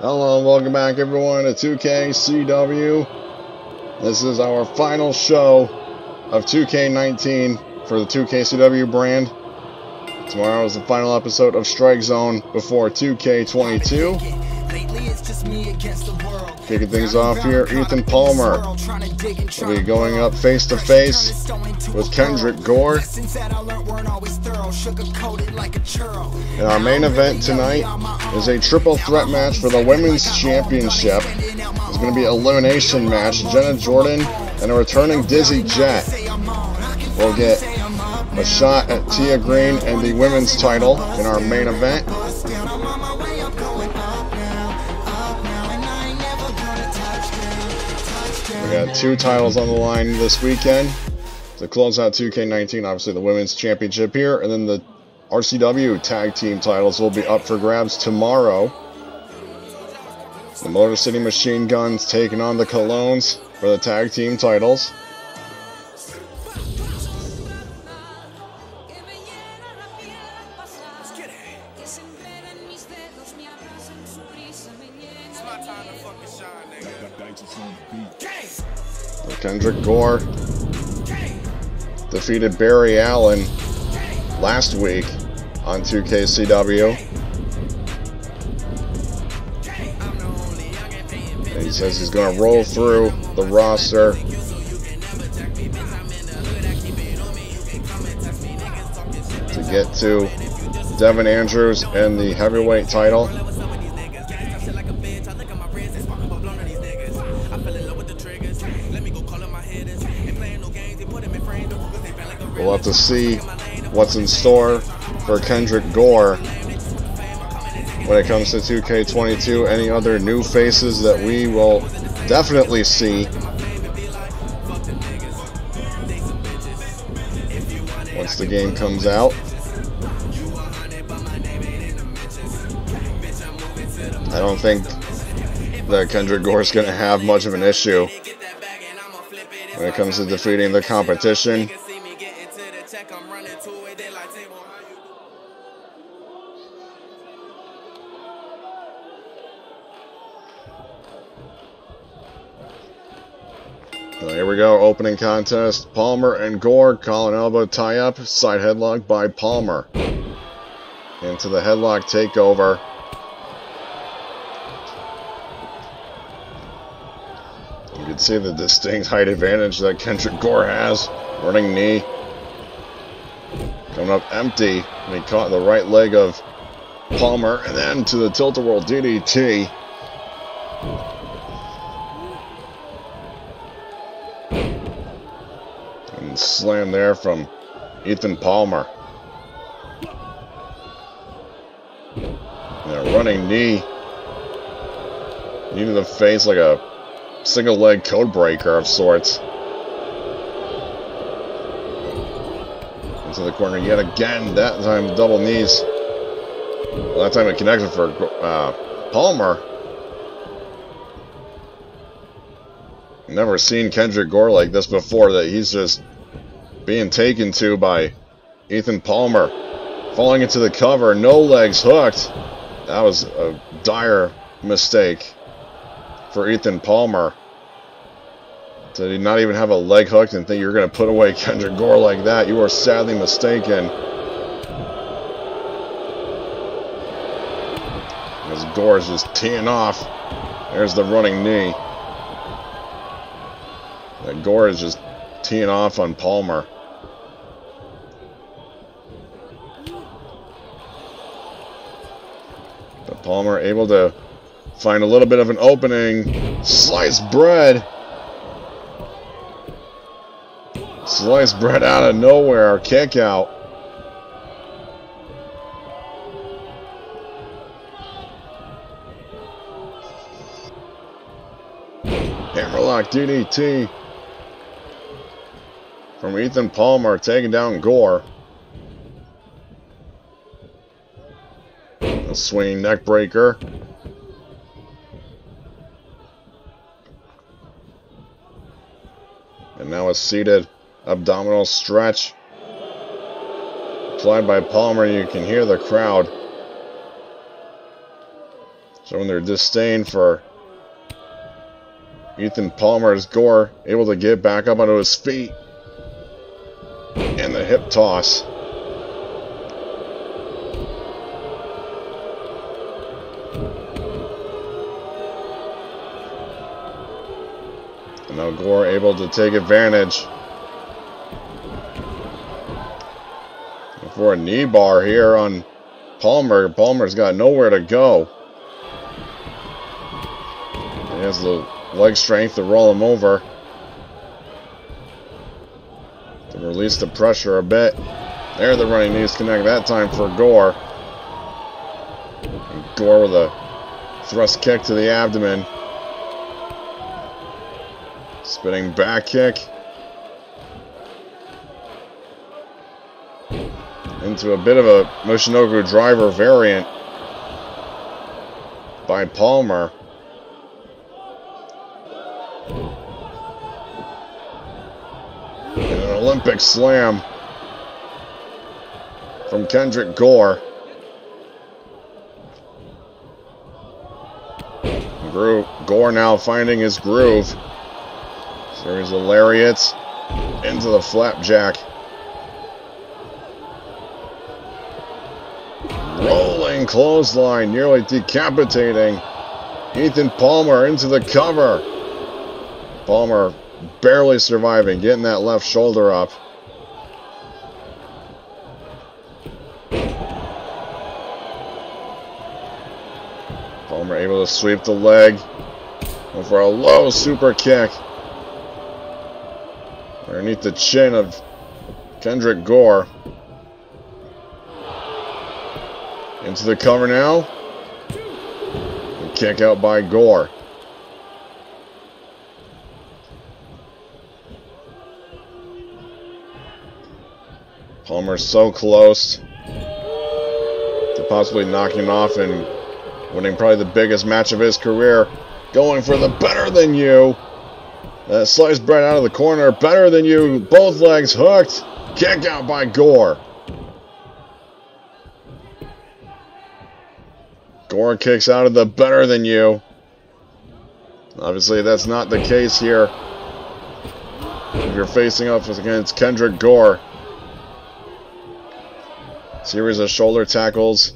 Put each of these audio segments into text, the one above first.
Hello and welcome back everyone to 2KCW. This is our final show of 2K19 for the 2KCW brand. Tomorrow is the final episode of Strike Zone before 2K22. Kicking things off here, Ethan Palmer will be going up face to face with Kendrick Gore. And our main event tonight is a triple threat match for the Women's Championship. It's going to be elimination match. Jenna Jordan and a returning Dizzy Jett will get a shot at Tia Greene and the women's title in our main event. Got two titles on the line this weekend to close out 2K19. Obviously, the women's championship here, and then the RCW tag team titles will be up for grabs tomorrow. The Motor City Machine Guns taking on the Colognes for the tag team titles. Kendrick Gore defeated Barry Allen last week on 2KCW. And he says he's going to roll through the roster. To get to Devin Andrews and the heavyweight title. To see what's in store for Kendrick Gore when it comes to 2K22. Any other new faces that we will definitely see once the game comes out. I don't think that Kendrick Gore is going to have much of an issue when it comes to defeating the competition. Here we go, opening contest. Palmer and Gore, collar elbow tie up, side headlock by Palmer. Into the headlock takeover. You can see the distinct height advantage that Kendrick Gore has. Running knee. Coming up empty. And he caught the right leg of Palmer. And then to the tilt-a-whirl DDT. Slam there from Ethan Palmer. And a running knee. Knee to the face like a single leg code breaker of sorts. Into the corner yet again. That time double knees. Well, that time it connected for uh, Palmer. Never seen Kendrick Gore like this before. That he's just being taken to by Ethan Palmer. Falling into the cover. No legs hooked. That was a dire mistake for Ethan Palmer. Did he not even have a leg hooked and think you're going to put away Kendrick Gore like that? You are sadly mistaken. As Gore is just teeing off. There's the running knee. That Gore is just teeing off on Palmer. Palmer able to find a little bit of an opening. Sliced bread. Sliced bread out of nowhere. Kick out. Hammerlock DDT from Ethan Palmer taking down Gore. A swinging neck breaker. And now a seated abdominal stretch. Applied by Palmer, you can hear the crowd showing their disdain for Ethan Palmer's Gore able to get back up onto his feet. And the hip toss. Now Gore able to take advantage. For a knee bar here on Palmer. Palmer's got nowhere to go. He has the leg strength to roll him over. To release the pressure a bit. There the running knees connect that time for Gore. And Gore with a thrust kick to the abdomen. Spinning back kick. Into a bit of a Michinoku driver variant by Palmer. And an Olympic slam from Kendrick Gore. Gore now finding his groove. Series the lariats into the flapjack. Rolling clothesline, nearly decapitating Ethan Palmer into the cover. Palmer barely surviving, getting that left shoulder up. Palmer able to sweep the leg. for a low super kick. Underneath the chin of Kendrick Gore. Into the cover now. And kick out by Gore. Palmer's so close to possibly knocking off and winning probably the biggest match of his career. Going for the better than you. That sliced bread out of the corner. Better than you. Both legs hooked. Kick out by Gore. Gore kicks out of the better than you. Obviously, that's not the case here. If you're facing off against Kendrick Gore. Series of shoulder tackles.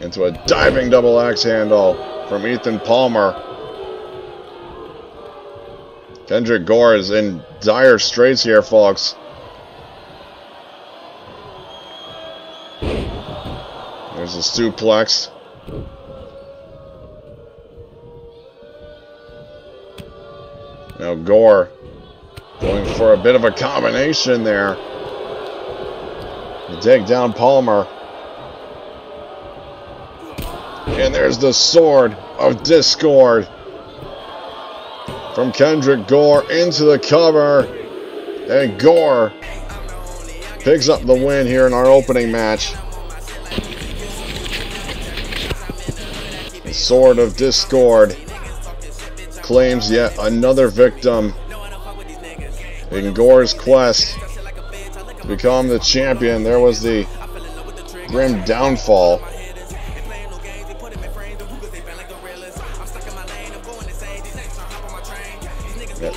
Into a diving double axe handle from Ethan Palmer. Kendrick Gore is in dire straits here, folks. There's a suplex. Now Gore going for a bit of a combination there take down Palmer. And there's the sword of discord. From Kendrick Gore into the cover. And Gore picks up the win here in our opening match. The sword of discord claims yet another victim in Gore's quest to become the champion. There was the grim downfall.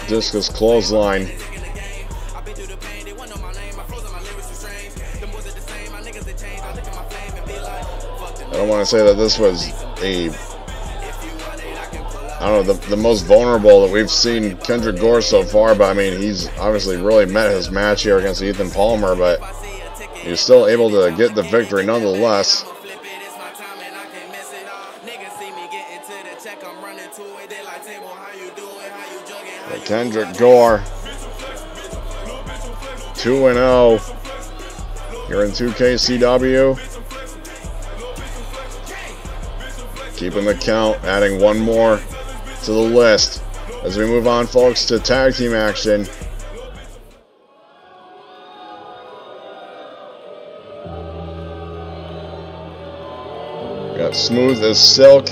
Discus clothesline. I don't want to say that this was a I don't know, the, the most vulnerable that we've seen Kendrick Gore so far, but I mean, he's obviously really met his match here against Ethan Palmer, but he's still able to get the victory nonetheless. Kendrick Gore, 2-0 You're in 2KCW. Keeping the count, adding one more to the list. As we move on, folks, to tag team action. Got Smooth as Silk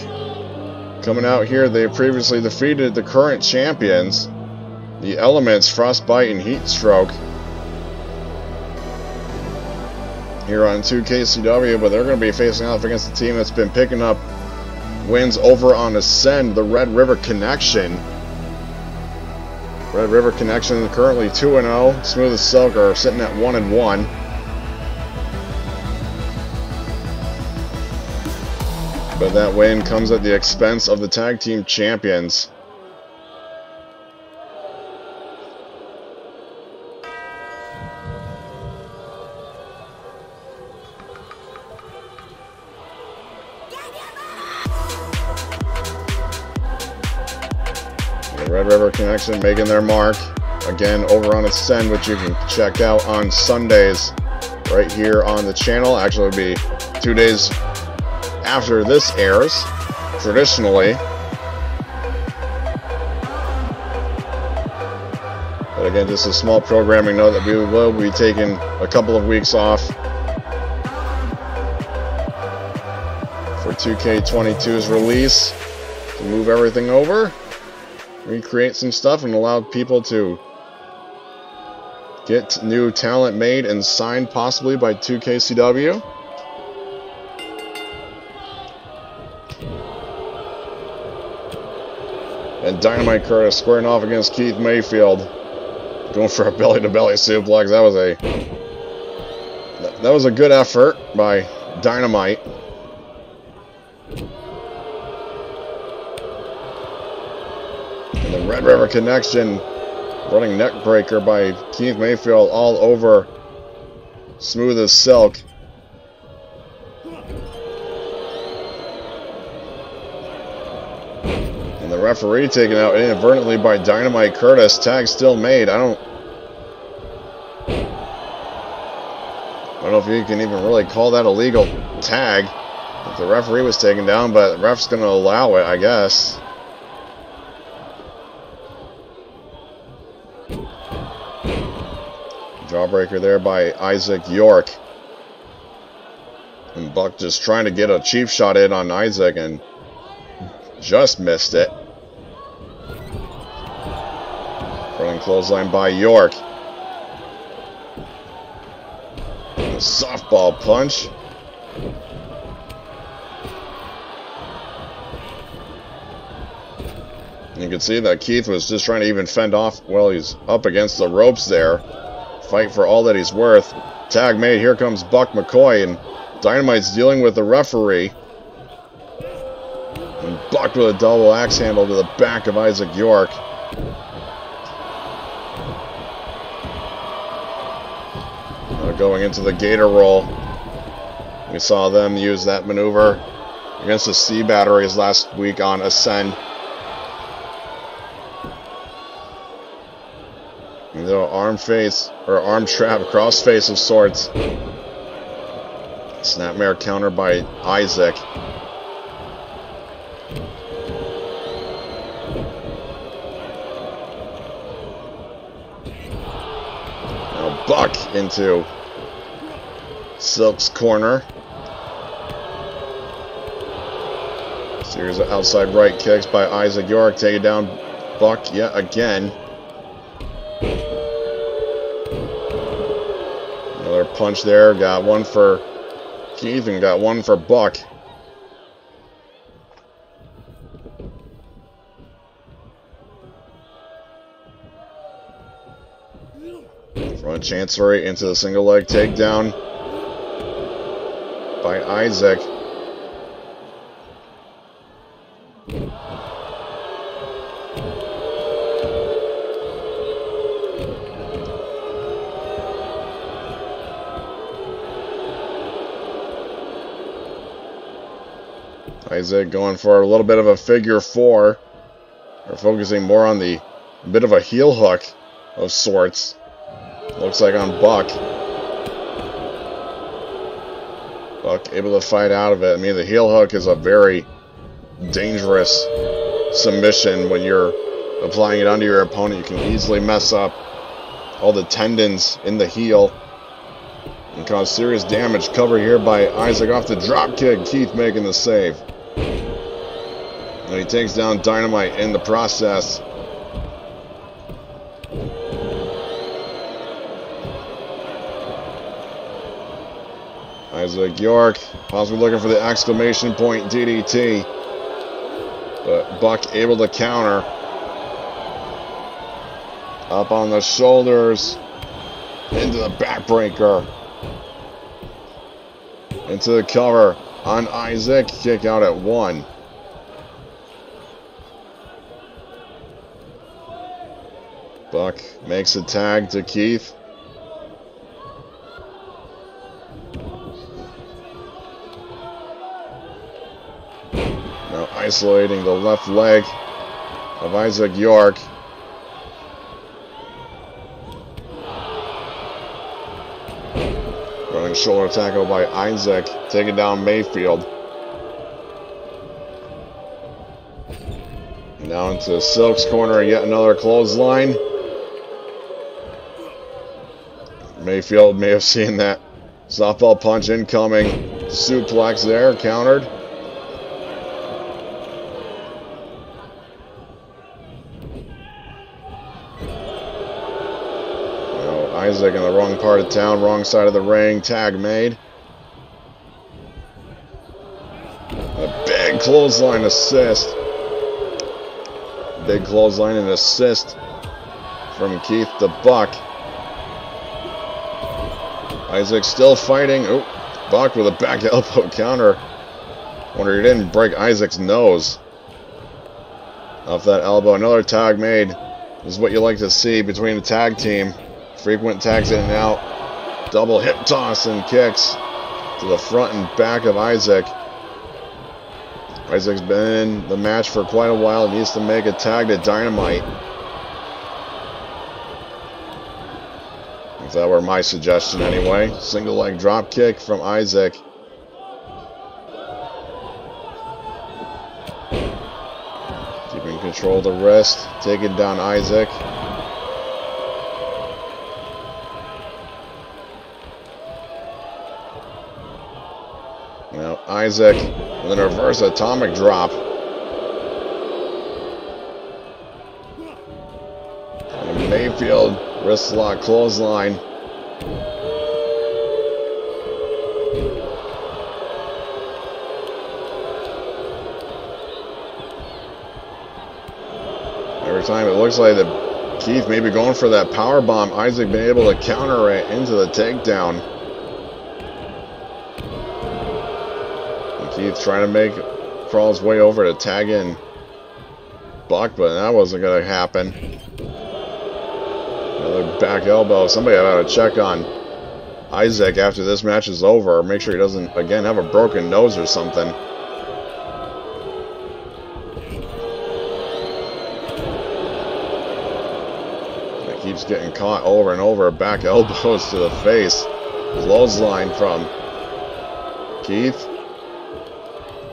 coming out here. They previously defeated the current champions, the Elements, Frostbite, and Heat Stroke. here on 2KCW, but they're going to be facing off against a team that's been picking up wins over on Ascend, the Red River Connection. Red River Connection currently 2-0. Smooth as Silk are sitting at 1-1. But that win comes at the expense of the tag team champions. Connection making their mark. Again, over on Ascend, which you can check out on Sundays right here on the channel. Actually, it'll be two days after this airs, traditionally. But again, just a small programming note that we will be taking a couple of weeks off for 2K22's release to move everything over, recreate some stuff, and allow people to get new talent made and signed possibly by 2KCW. And Dynamite Curtis squaring off against Keith Mayfield. Going for a belly-to-belly -belly suplex. That was a that was a good effort by Dynamite. The Red River Connection running neck breaker by Keith Mayfield all over smooth as silk. And the referee taken out inadvertently by Dynamite Curtis. Tag still made. I don't... I don't know if you can even really call that a legal tag. If the referee was taken down, but ref's going to allow it, I guess. Jawbreaker there by Isaac York. And Buck just trying to get a cheap shot in on Isaac and just missed it. Running clothesline by York. A softball punch. You can see that Keith was just trying to even fend off. Well, he's up against the ropes there. Fight for all that he's worth. Tag made. Here comes Buck McCoy. And Dynamite's dealing with the referee. And Buck with a double axe handle to the back of Isaac York. going into the gator roll. We saw them use that maneuver against the C batteries last week on Ascend. Know, arm face or arm trap, cross face of sorts. Snapmare counter by Isaac. Now Buck into Silk's corner. Series of outside right kicks by Isaac York. Taking down Buck yet again. Punch there. Got one for Keith and got one for Buck. Front Chancery into the single leg takedown by Isaac. Isaac going for a little bit of a figure four. We're focusing more on the bit of a heel hook of sorts. Looks like on Buck. Buck able to fight out of it. I mean, the heel hook is a very dangerous submission when you're applying it onto your opponent. You can easily mess up all the tendons in the heel and cause serious damage. Cover here by Isaac off the drop kick. Keith making the save. He takes down Dynamite in the process. Isaac York, possibly looking for the exclamation point DDT. But Buck able to counter. Up on the shoulders. Into the backbreaker. Into the cover on Isaac. Kick out at one. Buck makes a tag to Keith. Now isolating the left leg of Isaac York. Running shoulder tackle by Isaac, taking down Mayfield. Now into Silk's corner, yet another clothesline. Mayfield may have seen that softball punch incoming. Suplex there, countered. Isaac in the wrong part of town, wrong side of the ring. Tag made. A big clothesline assist. Big clothesline and assist from Keith the Buck. Isaac still fighting. Oh, Buck with a back elbow counter. Wonder he didn't break Isaac's nose. Off that elbow. Another tag made. This is what you like to see between a tag team. Frequent tags in and out. Double hip toss and kicks to the front and back of Isaac. Isaac's been in the match for quite a while. Needs to make a tag to Dynamite. If that were my suggestion anyway. Single leg drop kick from Isaac. Keeping control of the wrist. Taking down Isaac. Now Isaac with a reverse atomic drop. Wrist lock clothesline. Every time it looks like that Keith may be going for that power bomb. Isaac been able to counter it into the takedown. Keith trying to make crawl his way over to tag in Buck, but that wasn't going to happen. Another back elbow. Somebody ought to check on Isaac after this match is over. Make sure he doesn't, again, have a broken nose or something. He keeps getting caught over and over. Back elbows to the face. Clothesline from Keith.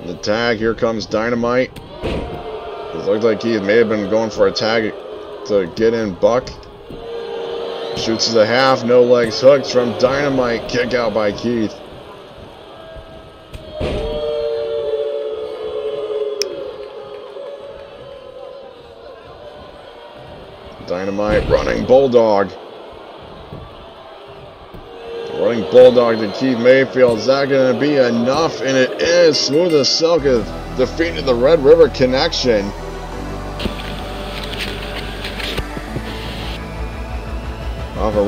The tag, here comes Dynamite. It looked like he may have been going for a tag to get in Buck. Shoots to the half, no legs hooked from Dynamite. Kick out by Keith. Dynamite running Bulldog. Running Bulldog to Keith Mayfield. Is that going to be enough? And it is. Smooth as Silk defeated the Red River Connection.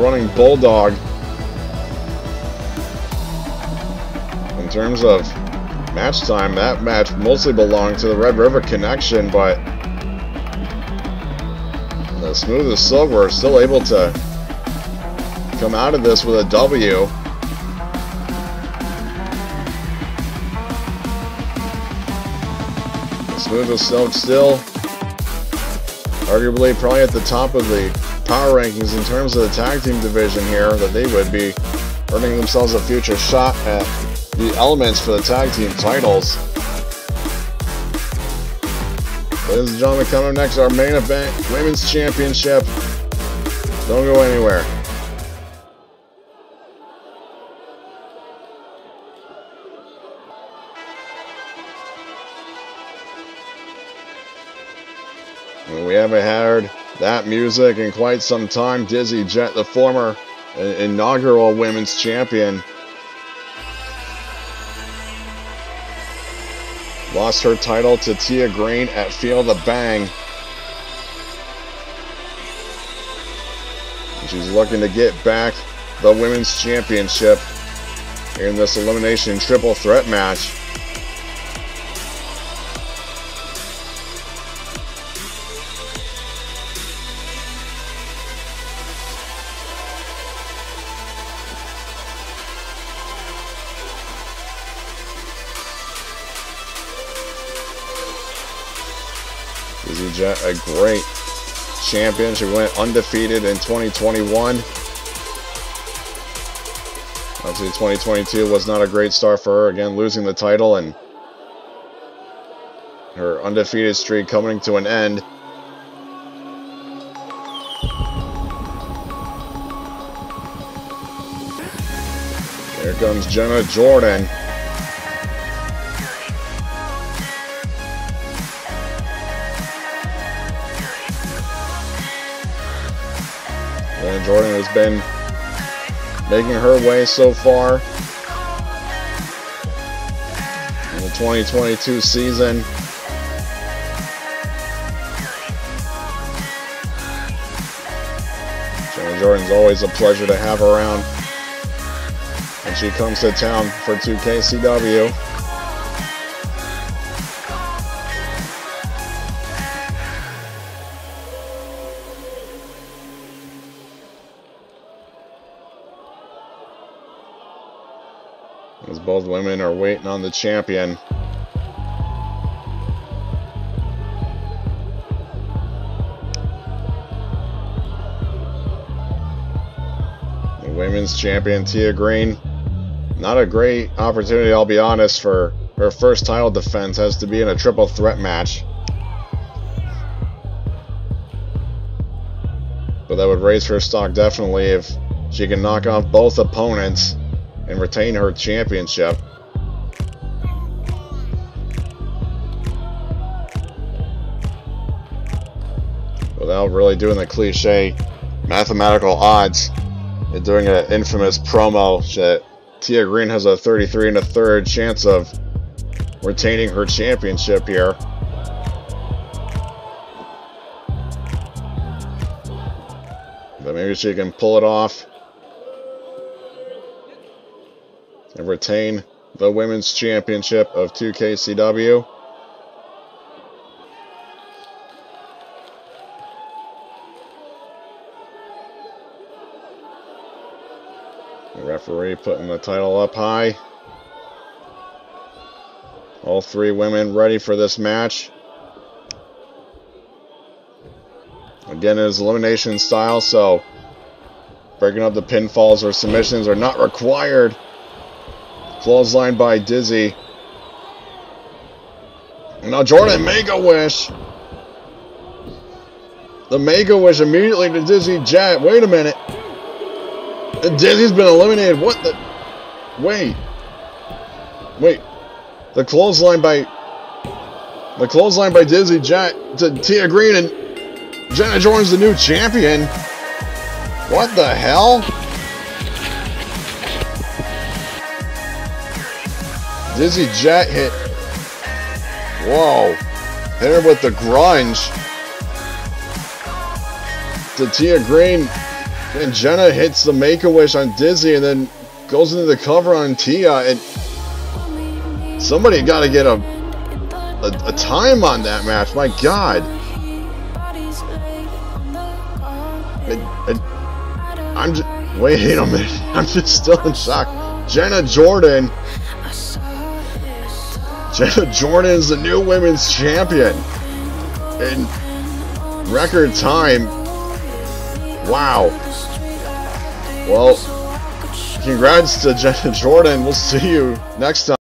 Running Bulldog. In terms of match time, that match mostly belonged to the Red River Connection, but the Smooth as Silk were still able to come out of this with a W. Smooth as Silk still arguably probably at the top of the power rankings in terms of the tag team division here that they would be earning themselves a future shot at the elements for the tag team titles. Ladies and gentlemen, coming next, our main event, Women's Championship. Don't go anywhere. We haven't heard that music in quite some time, Dizzy Jett, the former inaugural women's champion, lost her title to Tia Greene at Feel the Bang. She's looking to get back the women's championship in this elimination triple threat match. A great champion. She went undefeated in 2021. Obviously, 2022 was not a great start for her. Again, losing the title and her undefeated streak coming to an end. Here comes Jenna Jordan. Jordan has been making her way so far in the 2022 season. Jenna Jordan's always a pleasure to have around. And she comes to town for 2KCW. On the champion. The women's champion, Tia Greene. Not a great opportunity, I'll be honest, for her first title defense has to be in a triple threat match. But that would raise her stock definitely if she can knock off both opponents and retain her championship. Without really doing the cliche mathematical odds and doing an infamous promo that Tia Greene has a 33 and a third chance of retaining her championship here. But maybe she can pull it off. and retain the Women's Championship of 2KCW. Referee putting the title up high. All three women ready for this match. Again, it is elimination style, so breaking up the pinfalls or submissions are not required. Clothesline by Dizzy. Now Jordan Mega Wish. The Mega Wish immediately to Dizzy Jett. Wait a minute. Dizzy's been eliminated. What the? Wait. Wait. The clothesline by the clothesline by Dizzy Jett to Tia Greene and Jenna Jordan's the new champion. What the hell? Dizzy Jett hit. Whoa. Hit her with the grunge. To Tia Greene. And Jenna hits the Make-A-Wish on Dizzy and then goes into the cover on Tia. And somebody got to get a, a, a time on that match. My God. I'm just, wait a minute. I'm just still in shock. Jenna Jordan Jenna Jordan is the new women's champion in record time. Wow. Well, congrats to Jenna Jordan. We'll see you next time.